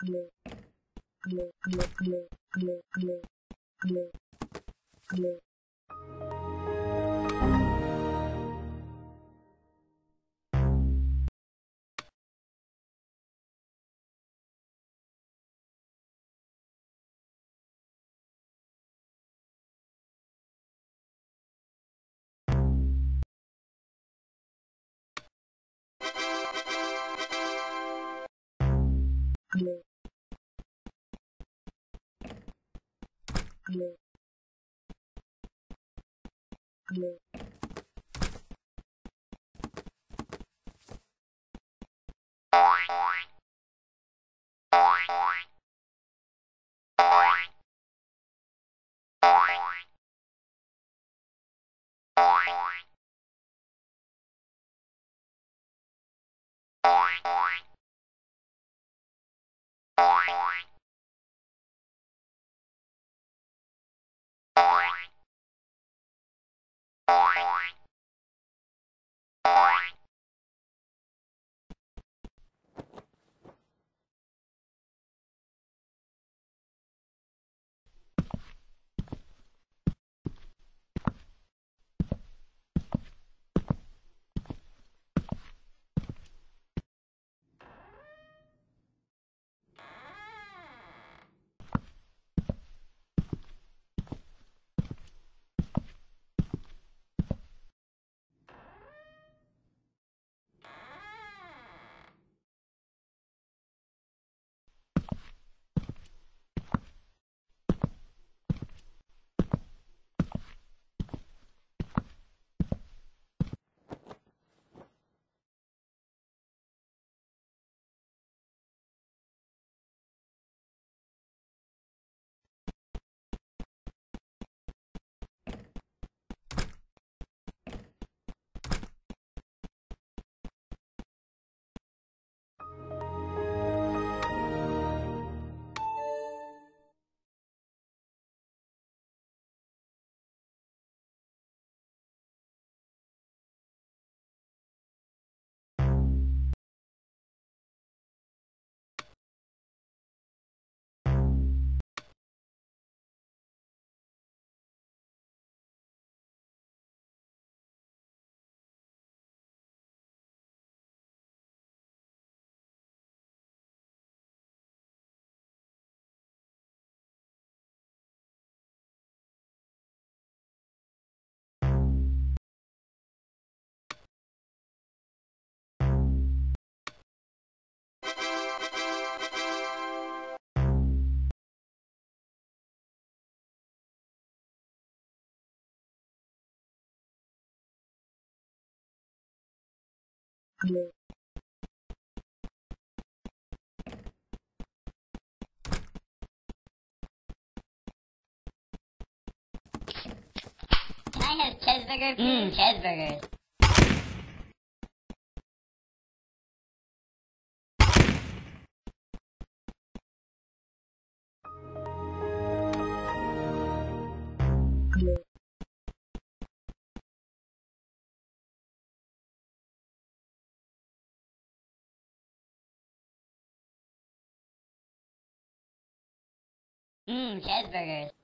Hello. Oink, oink. I have cheeseburger? Mm. Cheeseburgers. Mmm, cheeseburgers.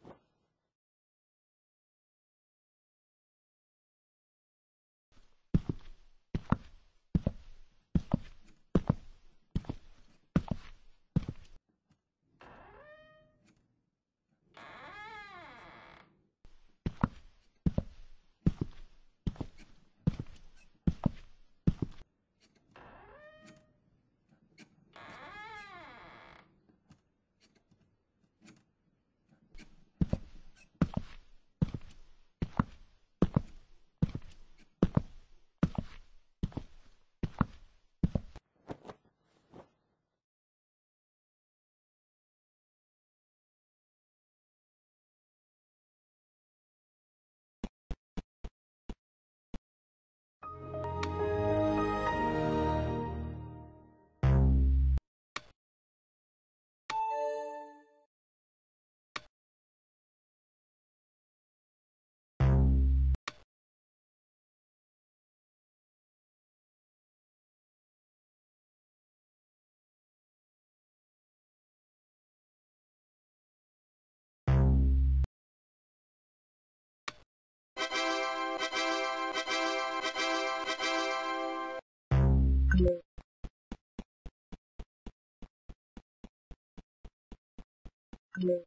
Hello.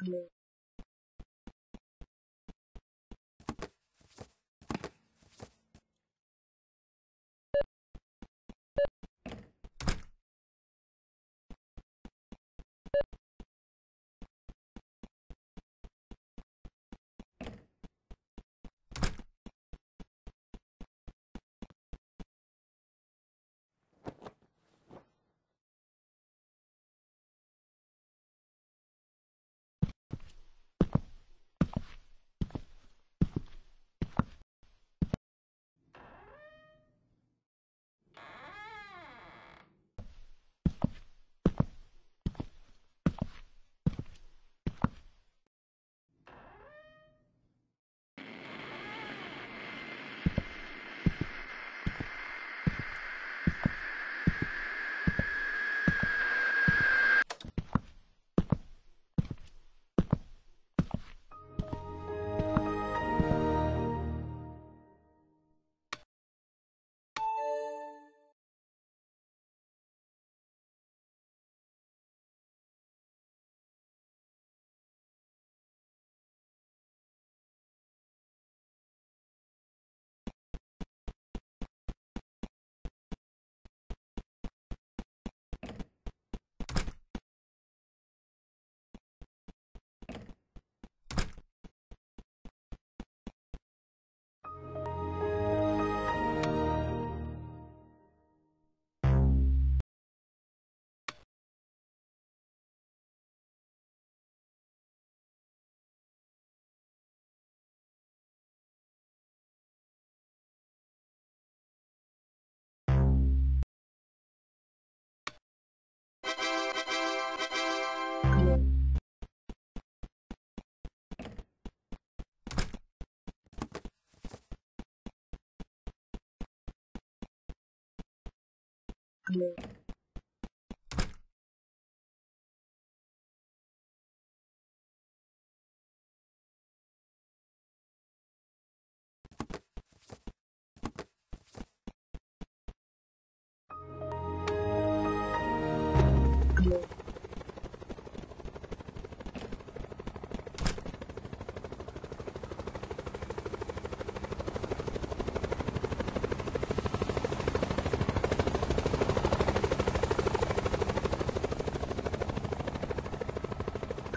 Hello. blue.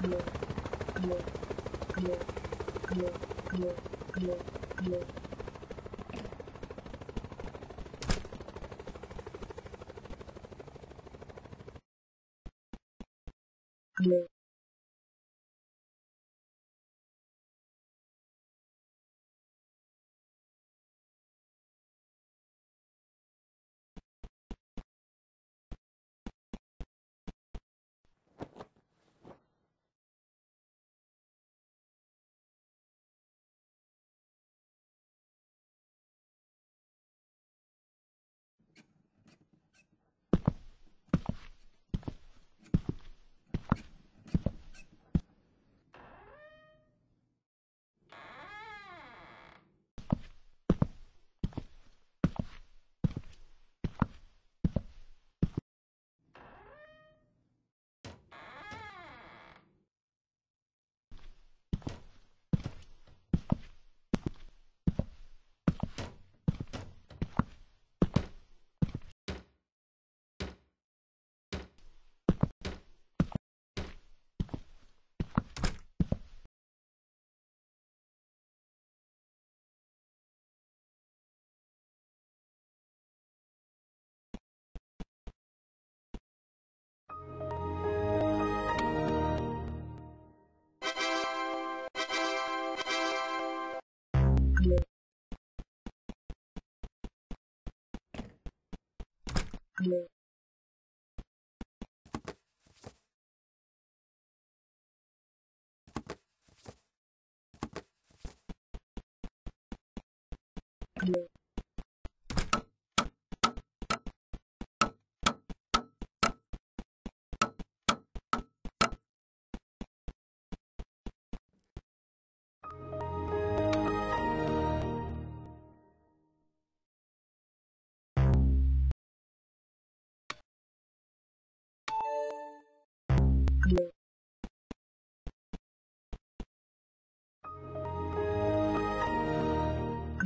glow, glow, glow, glow, glow, glow, glow. Hello.